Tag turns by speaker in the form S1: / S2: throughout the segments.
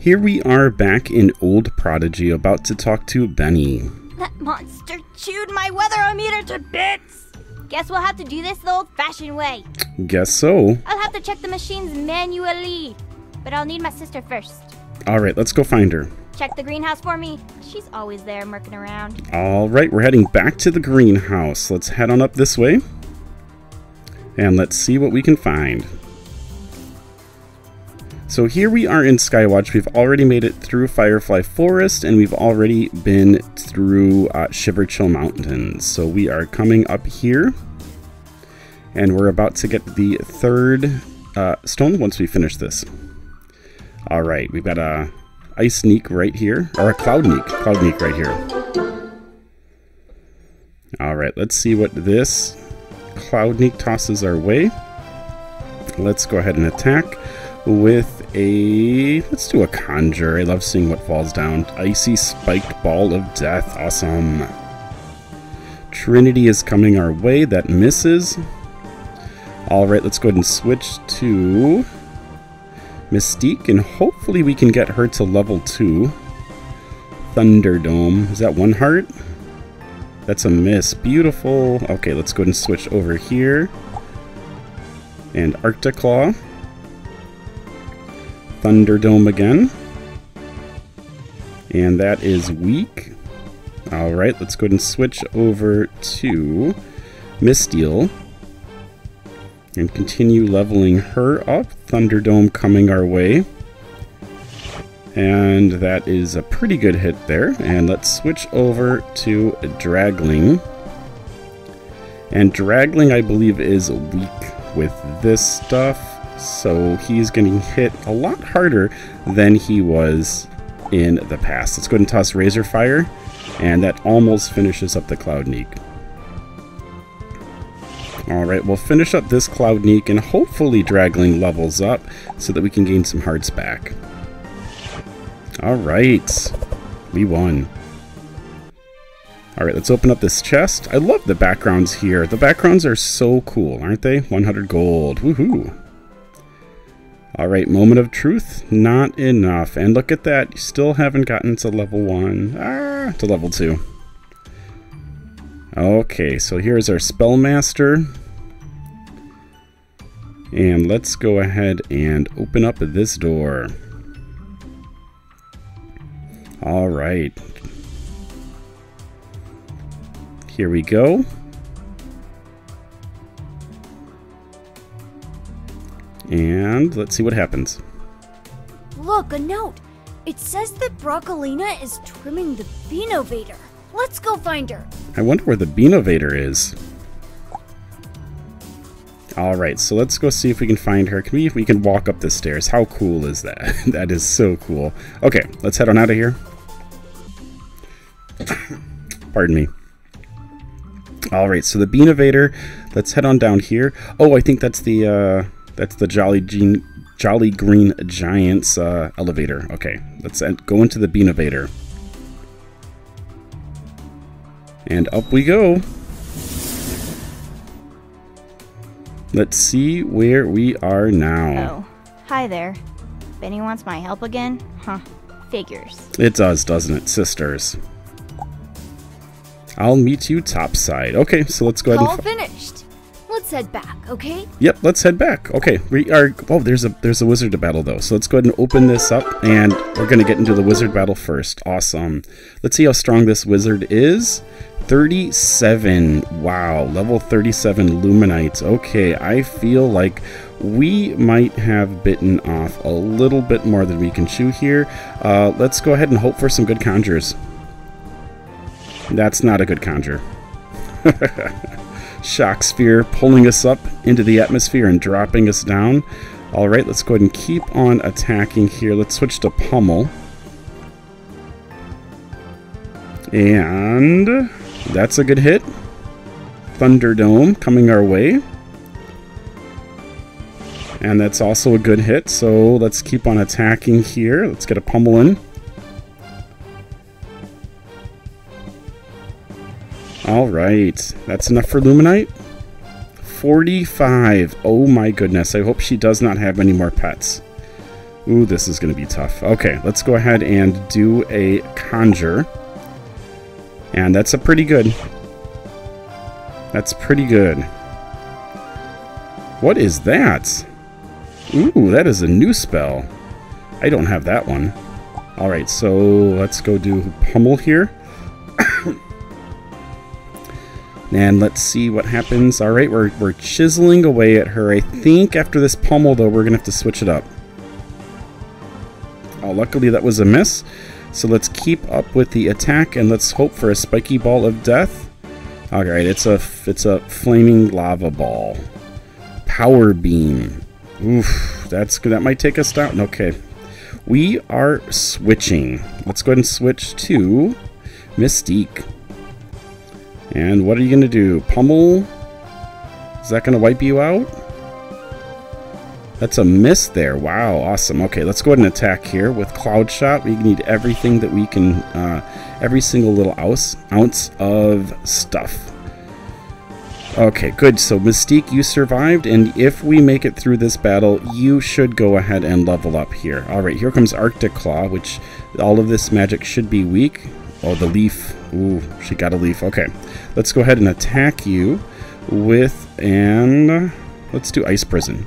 S1: Here we are back in Old Prodigy, about to talk to Benny.
S2: That monster chewed my weatherometer to bits! Guess we'll have to do this the old fashioned way.
S1: Guess so.
S2: I'll have to check the machines manually. But I'll need my sister first.
S1: Alright, let's go find her.
S2: Check the greenhouse for me. She's always there murking around.
S1: Alright, we're heading back to the greenhouse. Let's head on up this way. And let's see what we can find. So here we are in Skywatch. We've already made it through Firefly Forest, and we've already been through uh, Shiverchill Mountains. So we are coming up here, and we're about to get the third uh, stone once we finish this. All right, we've got a Ice Neek right here, or a Cloud Neek, Cloud Neek right here. All right, let's see what this Cloud Neek tosses our way. Let's go ahead and attack with a... Let's do a Conjure. I love seeing what falls down. Icy Spiked Ball of Death. Awesome. Trinity is coming our way. That misses. Alright, let's go ahead and switch to Mystique, and hopefully we can get her to level 2. Thunderdome. Is that one heart? That's a miss. Beautiful. Okay, let's go ahead and switch over here. And Arcticlaw. Thunderdome again. And that is weak. Alright, let's go ahead and switch over to Misteel. And continue leveling her up. Thunderdome coming our way. And that is a pretty good hit there. And let's switch over to Dragling. And Dragling, I believe, is weak with this stuff so he's getting hit a lot harder than he was in the past. Let's go ahead and toss Razor Fire, and that almost finishes up the Cloud Neek. Alright, we'll finish up this Cloud Neek, and hopefully Dragling levels up so that we can gain some hearts back. Alright, we won. Alright, let's open up this chest. I love the backgrounds here. The backgrounds are so cool, aren't they? 100 gold. Woohoo! Alright, moment of truth. Not enough. And look at that. You still haven't gotten to level 1. Ah, to level 2. Okay, so here's our Spellmaster. And let's go ahead and open up this door. Alright. Here we go. And let's see what happens.
S3: Look, a note. It says that Broccolina is trimming the Beanovator. Let's go find her.
S1: I wonder where the Beanovator is. Alright, so let's go see if we can find her. Can we if we can walk up the stairs? How cool is that? that is so cool. Okay, let's head on out of here. Pardon me. Alright, so the Beanovator, let's head on down here. Oh, I think that's the uh that's the Jolly Jean, Jolly Green Giants uh, elevator. Okay, let's go into the Beanovator. And up we go. Let's see where we are now.
S2: Oh, hi there. Benny wants my help again? Huh, figures.
S1: It does, doesn't it, sisters? I'll meet you topside. Okay, so let's go ahead
S3: All and... finished. Let's head back, okay?
S1: Yep, let's head back. Okay, we are. Oh, there's a there's a wizard to battle though. So let's go ahead and open this up, and we're gonna get into the wizard battle first. Awesome. Let's see how strong this wizard is. 37. Wow, level 37 Luminites. Okay, I feel like we might have bitten off a little bit more than we can chew here. Uh, let's go ahead and hope for some good conjures. That's not a good conjure. shock sphere pulling us up into the atmosphere and dropping us down. Alright, let's go ahead and keep on attacking here. Let's switch to Pummel. And that's a good hit. Thunderdome coming our way. And that's also a good hit, so let's keep on attacking here. Let's get a pummel in. Alright, that's enough for Luminite. 45. Oh my goodness, I hope she does not have any more pets. Ooh, this is going to be tough. Okay, let's go ahead and do a conjure. And that's a pretty good. That's pretty good. What is that? Ooh, that is a new spell. I don't have that one. Alright, so let's go do Pummel here. And let's see what happens. Alright, we're, we're chiseling away at her. I think after this Pummel, though, we're going to have to switch it up. Oh, luckily that was a miss. So let's keep up with the attack and let's hope for a spiky ball of death. Alright, it's a it's a flaming lava ball. Power beam. Oof, that's. That might take us down. Okay. We are switching. Let's go ahead and switch to Mystique. And what are you going to do? Pummel? Is that going to wipe you out? That's a miss there. Wow, awesome. Okay, let's go ahead and attack here with Cloud Shot. We need everything that we can, uh, every single little ounce, ounce of stuff. Okay, good. So Mystique, you survived, and if we make it through this battle, you should go ahead and level up here. All right, here comes Arctic Claw, which all of this magic should be weak. Oh, the leaf. Ooh, she got a leaf. Okay, let's go ahead and attack you with, and let's do Ice Prison.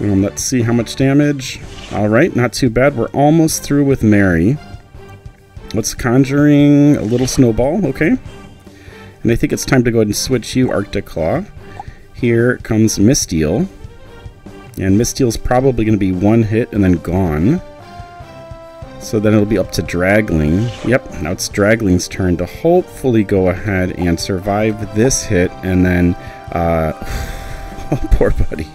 S1: Um, let's see how much damage. Alright, not too bad. We're almost through with Mary. What's conjuring? A little snowball, okay. And I think it's time to go ahead and switch you, Arctic Claw. Here comes Misteel. And Misteel's probably going to be one hit and then gone. So then it'll be up to Dragling. Yep, now it's Dragling's turn to hopefully go ahead and survive this hit and then... Uh, oh, poor buddy.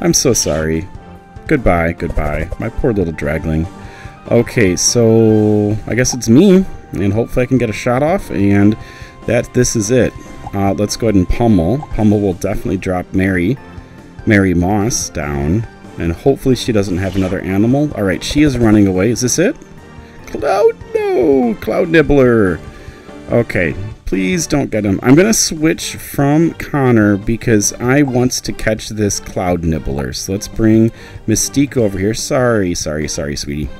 S1: I'm so sorry. Goodbye, goodbye. My poor little dragling. Okay, so I guess it's me, and hopefully I can get a shot off, and that this is it. Uh, let's go ahead and pummel. Pummel will definitely drop Mary, Mary Moss down, and hopefully she doesn't have another animal. All right, she is running away. Is this it? Cloud, no, Cloud Nibbler. Okay, Please don't get him. I'm going to switch from Connor because I wants to catch this Cloud Nibbler. So let's bring Mystique over here. Sorry, sorry, sorry, sweetie.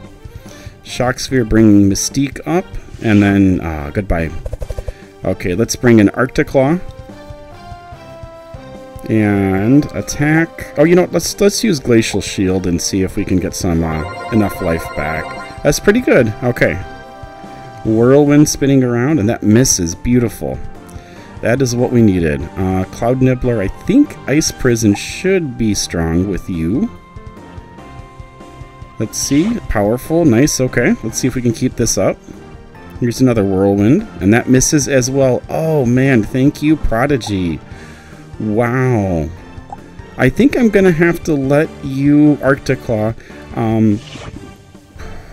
S1: Shock Sphere bringing Mystique up. And then, ah, goodbye. Okay, let's bring an Arcticlaw. And attack. Oh, you know, let's let's use Glacial Shield and see if we can get some uh, enough life back. That's pretty good. Okay, whirlwind spinning around, and that miss is beautiful. That is what we needed. Uh, Cloud Nibbler, I think Ice Prison should be strong with you. Let's see. Powerful. Nice. Okay. Let's see if we can keep this up. Here's another Whirlwind. And that misses as well. Oh, man. Thank you, Prodigy. Wow. I think I'm going to have to let you, Arcticlaw, um,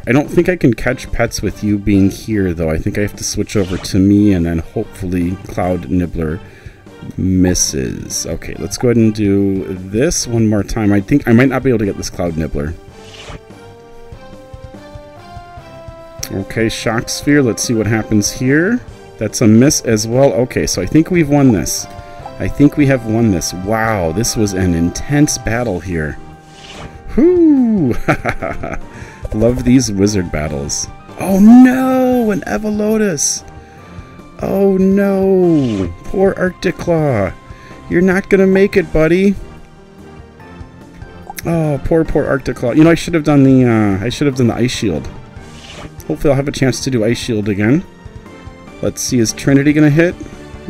S1: I don't think I can catch pets with you being here, though. I think I have to switch over to me, and then hopefully Cloud Nibbler misses. Okay, let's go ahead and do this one more time. I think I might not be able to get this Cloud Nibbler. Okay, Shock Sphere. Let's see what happens here. That's a miss as well. Okay, so I think we've won this. I think we have won this. Wow, this was an intense battle here. Whoo! Love these wizard battles. Oh no! An Evolotus! Oh no! Poor Arctic Claw! You're not gonna make it, buddy! Oh, poor, poor Arctic Claw. You know, I should have done the, uh, I should have done the Ice Shield. Hopefully I'll have a chance to do Ice Shield again. Let's see, is Trinity gonna hit?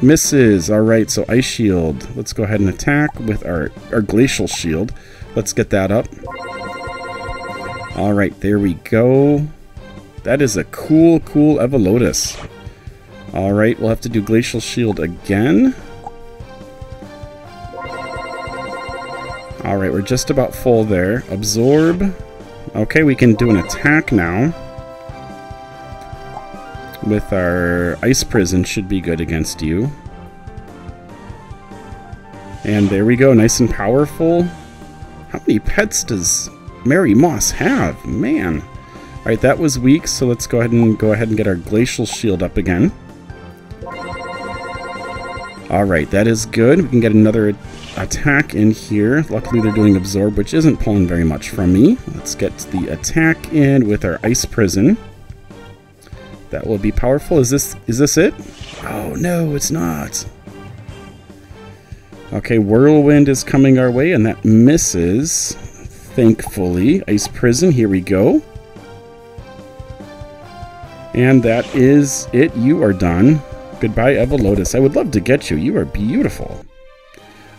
S1: Misses. Alright, so Ice Shield. Let's go ahead and attack with our, our Glacial Shield. Let's get that up. Alright, there we go. That is a cool, cool Evolotus. Alright, we'll have to do Glacial Shield again. Alright, we're just about full there. Absorb. Okay, we can do an attack now. With our Ice Prison should be good against you. And there we go, nice and powerful. How many pets does Mary Moss have? Man. Alright, that was weak, so let's go ahead and go ahead and get our Glacial Shield up again. Alright, that is good. We can get another attack in here. Luckily, they're doing absorb, which isn't pulling very much from me. Let's get the attack in with our ice prison. That will be powerful. Is this is this it? Oh no, it's not. Okay, whirlwind is coming our way, and that misses. Thankfully, ice prison. Here we go. And that is it. You are done. Goodbye, Evolotus. I would love to get you. You are beautiful.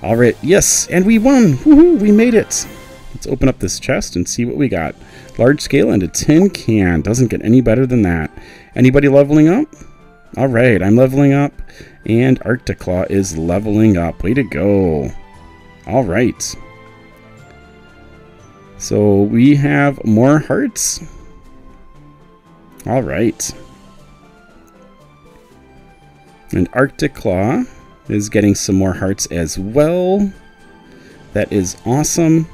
S1: All right. Yes, and we won. Woohoo! We made it. Let's open up this chest and see what we got. Large scale and a tin can. Doesn't get any better than that. Anybody leveling up? All right, I'm leveling up, and Arcticlaw is leveling up. Way to go. All right. So we have more hearts. All right. And Arctic Claw is getting some more hearts as well. That is awesome.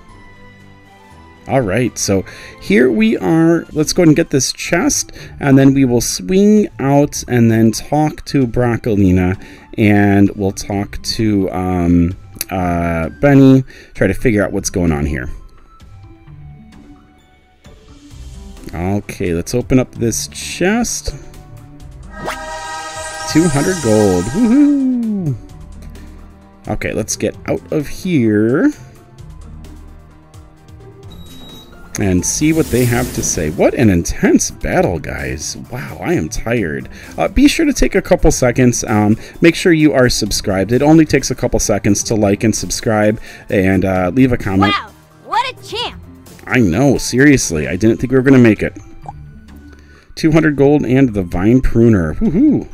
S1: All right, so here we are. Let's go and get this chest, and then we will swing out and then talk to Broccolina, and we'll talk to um, uh, Benny, try to figure out what's going on here. Okay, let's open up this chest. 200 gold. Woohoo! Okay, let's get out of here and see what they have to say. What an intense battle, guys. Wow, I am tired. Uh, be sure to take a couple seconds. Um, make sure you are subscribed. It only takes a couple seconds to like and subscribe and uh, leave a comment.
S2: Wow, what a champ!
S1: I know, seriously. I didn't think we were going to make it. 200 gold and the vine pruner. Woohoo!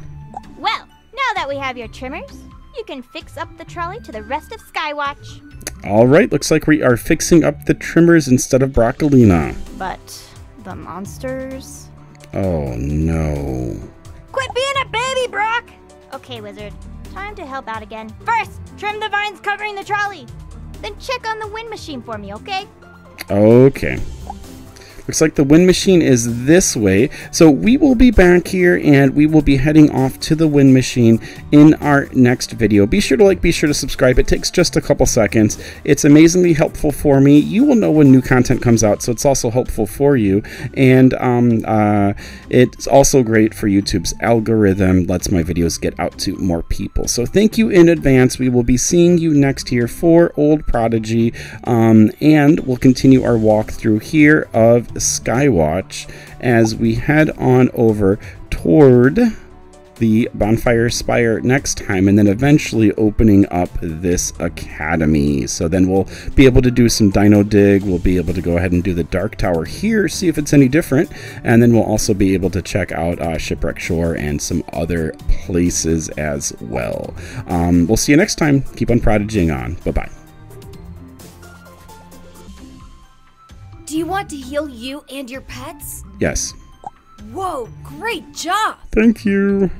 S2: Well, now that we have your trimmers, you can fix up the trolley to the rest of Skywatch.
S1: All right, looks like we are fixing up the trimmers instead of Broccolina.
S2: But the monsters?
S1: Oh no.
S2: Quit being a baby, Brock! Okay, Wizard, time to help out again. First, trim the vines covering the trolley. Then check on the wind machine for me, okay?
S1: Okay. Looks like the wind machine is this way. So we will be back here and we will be heading off to the wind machine in our next video. Be sure to like, be sure to subscribe. It takes just a couple seconds. It's amazingly helpful for me. You will know when new content comes out, so it's also helpful for you. And um, uh, it's also great for YouTube's algorithm, lets my videos get out to more people. So thank you in advance. We will be seeing you next here for Old Prodigy. Um, and we'll continue our walkthrough here of Skywatch as we head on over toward the Bonfire Spire next time, and then eventually opening up this academy. So then we'll be able to do some Dino Dig. We'll be able to go ahead and do the Dark Tower here, see if it's any different, and then we'll also be able to check out uh, Shipwreck Shore and some other places as well. Um, we'll see you next time. Keep on prodiging on. Bye bye
S3: Do you want to heal you and your pets?
S1: Yes.
S3: Whoa, great job!
S1: Thank you.